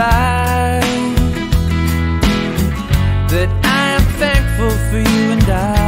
find that I am thankful for you and I.